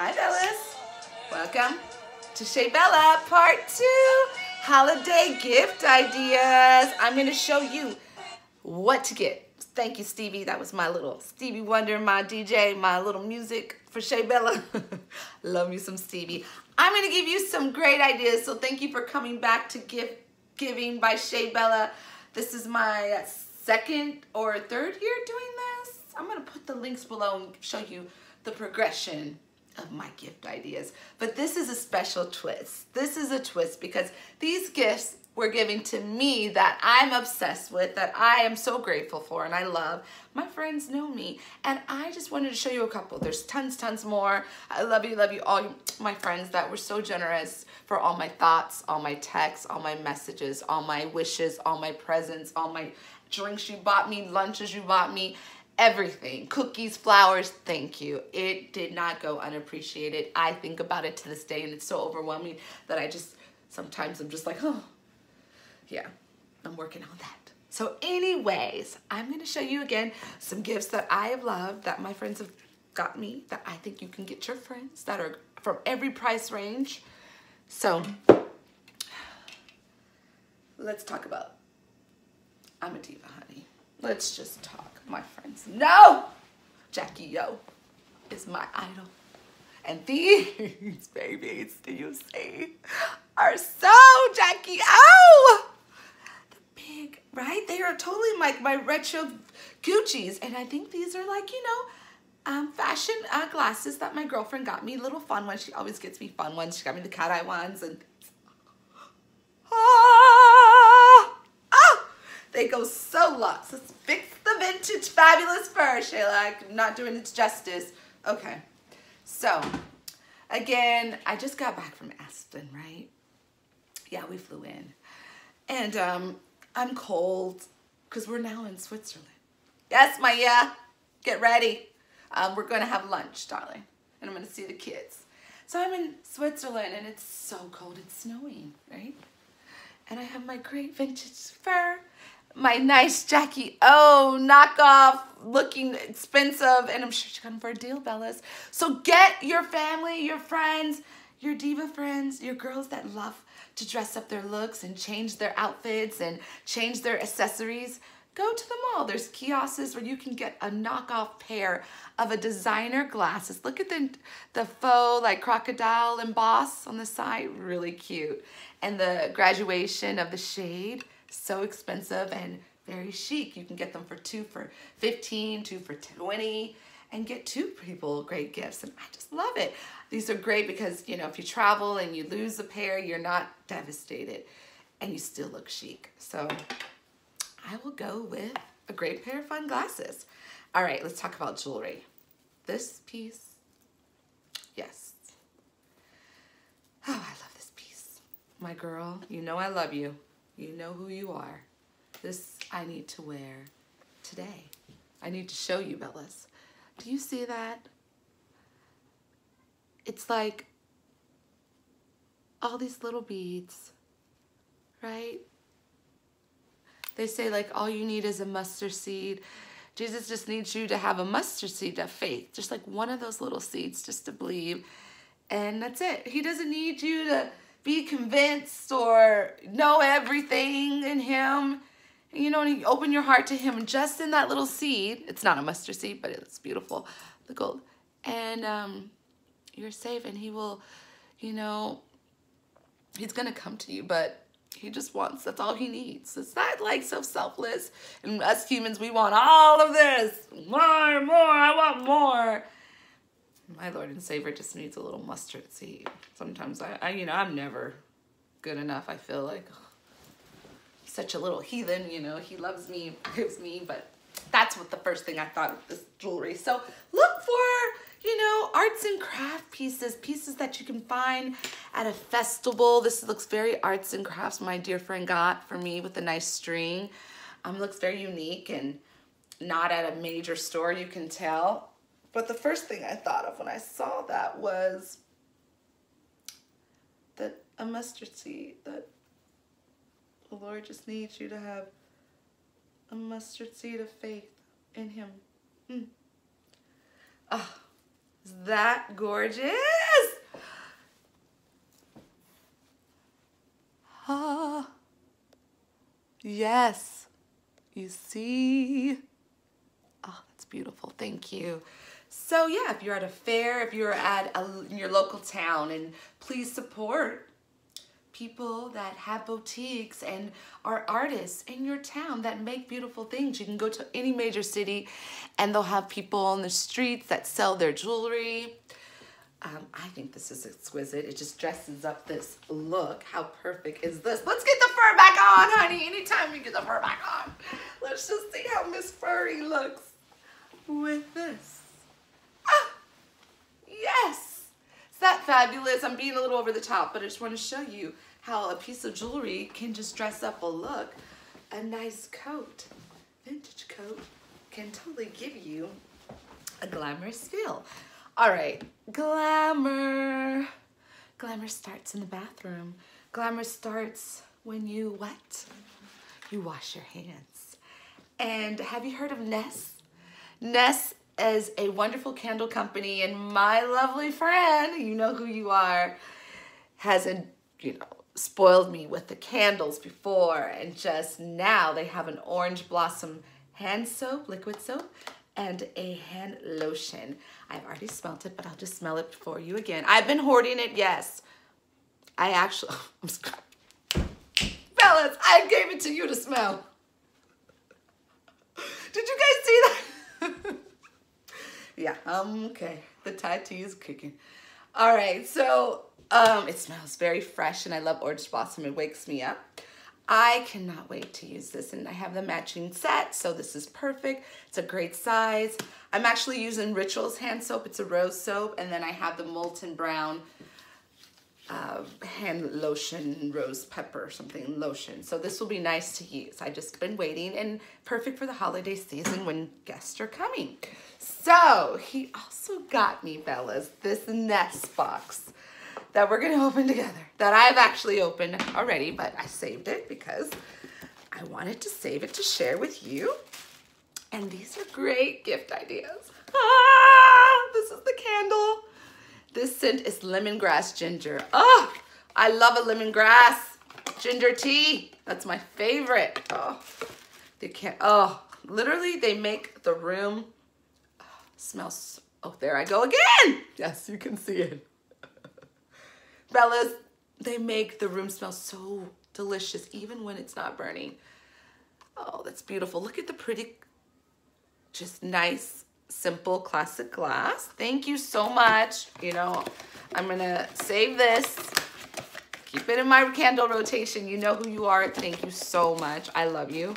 Hi, Bellas. Welcome to Shey Bella Part 2 Holiday Gift Ideas. I'm going to show you what to get. Thank you, Stevie. That was my little Stevie Wonder, my DJ, my little music for Shey Bella. Love me some Stevie. I'm going to give you some great ideas, so thank you for coming back to Gift Giving by Shey Bella. This is my second or third year doing this. I'm going to put the links below and show you the progression of my gift ideas. But this is a special twist. This is a twist because these gifts were given to me that I'm obsessed with, that I am so grateful for and I love. My friends know me and I just wanted to show you a couple. There's tons, tons more. I love you, love you, all my friends that were so generous for all my thoughts, all my texts, all my messages, all my wishes, all my presents, all my drinks you bought me, lunches you bought me, everything. Cookies, flowers, thank you. It did not go unappreciated. I think about it to this day and it's so overwhelming that I just, sometimes I'm just like, oh, yeah, I'm working on that. So anyways, I'm gonna show you again some gifts that I have loved that my friends have got me that I think you can get your friends that are from every price range. So let's talk about I'm a diva, honey. Let's just talk, my friends. No! Jackie O is my idol. And these babies, do you see, are so Jackie O! The big, right? They are totally like my retro Gucci's. And I think these are like, you know, um, fashion uh, glasses that my girlfriend got me. Little fun ones. She always gets me fun ones. She got me the cat eye ones. And They go so luxe. Let's fix the vintage fabulous fur, Shayla. I'm not doing it justice. Okay, so again, I just got back from Aspen, right? Yeah, we flew in. And um, I'm cold because we're now in Switzerland. Yes, Maya, get ready. Um, we're going to have lunch, darling, and I'm going to see the kids. So I'm in Switzerland, and it's so cold. It's snowing, right? And I have my great vintage fur my nice Jackie O knockoff looking expensive and I'm sure she got them for a deal, Bellas. So get your family, your friends, your diva friends, your girls that love to dress up their looks and change their outfits and change their accessories. Go to the mall. There's kiosks where you can get a knockoff pair of a designer glasses. Look at the, the faux like crocodile emboss on the side. Really cute. And the graduation of the shade so expensive and very chic. You can get them for two for 15, two for 20, and get two people great gifts. And I just love it. These are great because, you know, if you travel and you lose a pair, you're not devastated and you still look chic. So I will go with a great pair of fun glasses. All right, let's talk about jewelry. This piece, yes. Oh, I love this piece. My girl, you know I love you. You know who you are. This I need to wear today. I need to show you, Bellas. Do you see that? It's like all these little beads, right? They say like all you need is a mustard seed. Jesus just needs you to have a mustard seed of faith, just like one of those little seeds just to believe. And that's it. He doesn't need you to be convinced or know everything in him. You know, you open your heart to him just in that little seed. It's not a mustard seed, but it's beautiful, the gold. And um, you're safe and he will, you know, he's going to come to you, but he just wants, that's all he needs. It's not like so selfless. And us humans, we want all of this. More, more, I want more my Lord and Savior just needs a little mustard seed. Sometimes I, I you know, I'm never good enough. I feel like oh, such a little heathen, you know, he loves me, gives me, but that's what the first thing I thought of this jewelry. So look for, you know, arts and craft pieces, pieces that you can find at a festival. This looks very arts and crafts my dear friend got for me with a nice string. Um, looks very unique and not at a major store, you can tell. But the first thing I thought of when I saw that was that a mustard seed, that the Lord just needs you to have a mustard seed of faith in him. Mm. Ah, Is that gorgeous? Ah, yes. You see? Oh, that's beautiful. Thank you. So yeah, if you're at a fair, if you're at a, in your local town, and please support people that have boutiques and are artists in your town that make beautiful things. You can go to any major city and they'll have people on the streets that sell their jewelry. Um, I think this is exquisite. It just dresses up this look. How perfect is this? Let's get the fur back on, honey. Anytime you get the fur back on. Let's just see how Miss Furry looks with this. Yes. Is that fabulous? I'm being a little over the top, but I just want to show you how a piece of jewelry can just dress up a look. A nice coat, vintage coat, can totally give you a glamorous feel. All right, glamour. Glamour starts in the bathroom. Glamour starts when you what? You wash your hands. And have you heard of Nest? Nest is a wonderful candle company and my lovely friend, you know who you are, has a, you know, spoiled me with the candles before and just now they have an orange blossom hand soap, liquid soap, and a hand lotion. I've already smelt it, but I'll just smell it for you again. I've been hoarding it, yes. I actually, I'm sorry. Bellas, I gave it to you to smell. Did you guys see that? Yeah, um, okay. The tea is kicking. All right, so um, it smells very fresh and I love orange blossom. It wakes me up. I cannot wait to use this and I have the matching set so this is perfect. It's a great size. I'm actually using Rituals hand soap. It's a rose soap and then I have the Molton Brown uh, hand lotion, rose pepper, something lotion. So this will be nice to use. I've just been waiting and perfect for the holiday season when guests are coming. So he also got me, Bellas, this Nest box that we're gonna open together that I've actually opened already, but I saved it because I wanted to save it to share with you. And these are great gift ideas. Ah, this is the candle. This scent is lemongrass ginger. Oh, I love a lemongrass ginger tea. That's my favorite. Oh, they can't, oh, literally they make the room uh, oh, smells, oh, there I go again. Yes, you can see it. Bellas, they make the room smell so delicious even when it's not burning. Oh, that's beautiful. Look at the pretty, just nice, simple, classic glass. Thank you so much. You know, I'm gonna save this. Keep it in my candle rotation. You know who you are. Thank you so much. I love you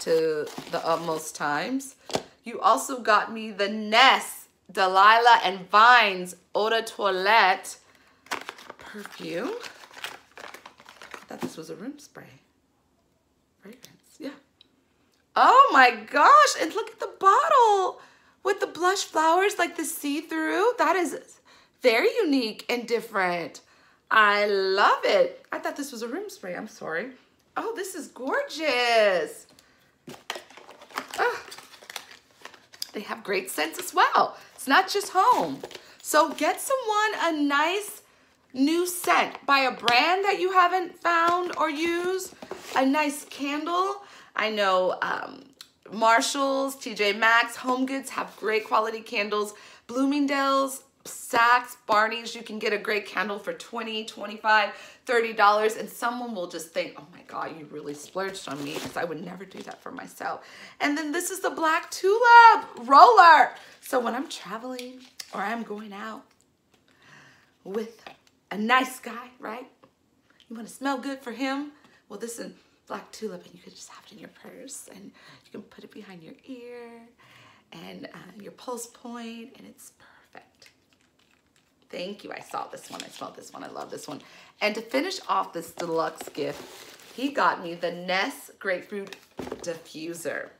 to the utmost times. You also got me the Nest Delilah and Vines Eau de Toilette perfume. I thought this was a room spray. Fragrance, yeah. Oh my gosh, and look at the bottle with the blush flowers like the see-through. That is very unique and different. I love it. I thought this was a room spray, I'm sorry. Oh, this is gorgeous. Oh, they have great scents as well. It's not just home. So get someone a nice new scent by a brand that you haven't found or used, a nice candle. I know um, Marshalls, TJ Maxx, Home Goods have great quality candles. Bloomingdale's, Saks, Barney's, you can get a great candle for 20, 25, 30 dollars and someone will just think, oh my God, you really splurged on me because I would never do that for myself. And then this is the Black Tulip roller. So when I'm traveling or I'm going out with a nice guy, right? You want to smell good for him? Well, this is black tulip, and you could just have it in your purse, and you can put it behind your ear and uh, your pulse point, and it's perfect. Thank you. I saw this one. I smelled this one. I love this one. And to finish off this deluxe gift, he got me the Nest Grapefruit Diffuser.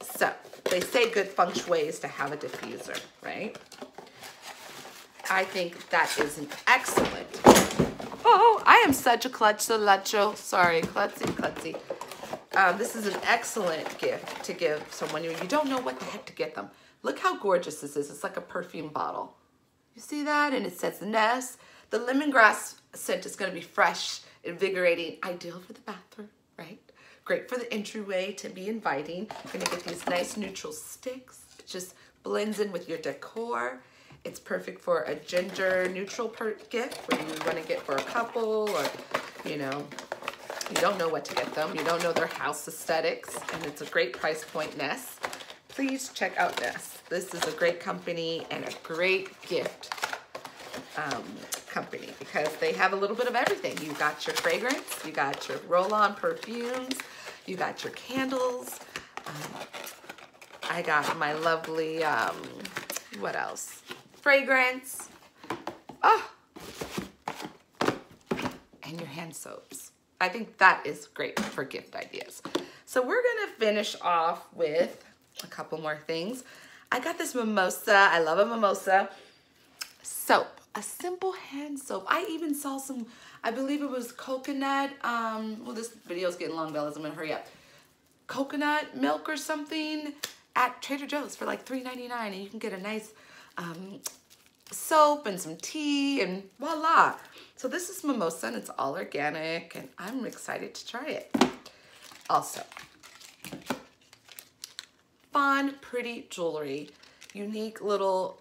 So, they say good feng shui is to have a diffuser, right? I think that is an excellent. I am such a clutch lacho. Sorry, klutzy, klutzy. um, this is an excellent gift to give someone you, you don't know what the heck to get them. Look how gorgeous this is. It's like a perfume bottle. You see that? And it says Nest. The lemongrass scent is going to be fresh, invigorating, ideal for the bathroom, right? Great for the entryway to be inviting. You're going to get these nice neutral sticks. It just blends in with your decor. It's perfect for a gender neutral gift where you want to get for a couple or, you know, you don't know what to get them. You don't know their house aesthetics. And it's a great price point, Nest. Please check out Nest. This is a great company and a great gift um, company because they have a little bit of everything. You got your fragrance, you got your roll-on perfumes, you got your candles. Um, I got my lovely, um, what else? Fragrance. Oh, and your hand soaps. I think that is great for gift ideas. So we're gonna finish off with a couple more things. I got this mimosa. I love a mimosa. Soap a simple hand soap. I even saw some, I believe it was coconut, um, well this video is getting long, Bellas, I'm gonna hurry up. Coconut milk or something at Trader Joe's for like $3.99 and you can get a nice um, soap and some tea and voila. So this is mimosa and it's all organic and I'm excited to try it. Also, fun, pretty jewelry, unique little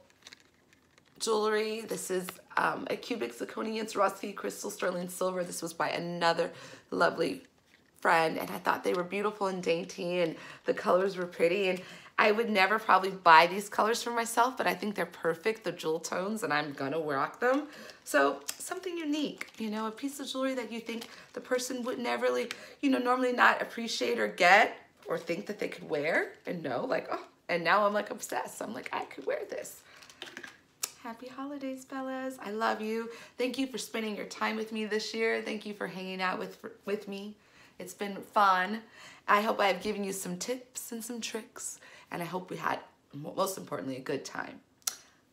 jewelry. This is um, a cubic zirconia Swarovski crystal sterling silver. This was by another lovely friend and I thought they were beautiful and dainty and the colors were pretty and I would never probably buy these colors for myself, but I think they're perfect, the jewel tones, and I'm gonna rock them. So something unique, you know, a piece of jewelry that you think the person would never really, you know, normally not appreciate or get or think that they could wear and know like, oh, and now I'm like obsessed. I'm like, I could wear this. Happy holidays, Bellas. I love you. Thank you for spending your time with me this year. Thank you for hanging out with, with me. It's been fun. I hope I have given you some tips and some tricks, and I hope we had, most importantly, a good time.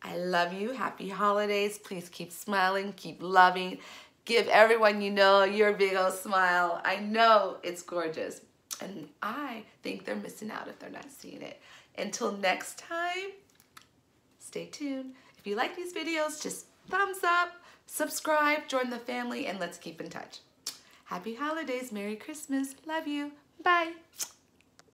I love you. Happy holidays. Please keep smiling, keep loving. Give everyone you know your big old smile. I know it's gorgeous, and I think they're missing out if they're not seeing it. Until next time, stay tuned. If you like these videos, just thumbs up, subscribe, join the family, and let's keep in touch. Happy holidays, Merry Christmas, love you, bye.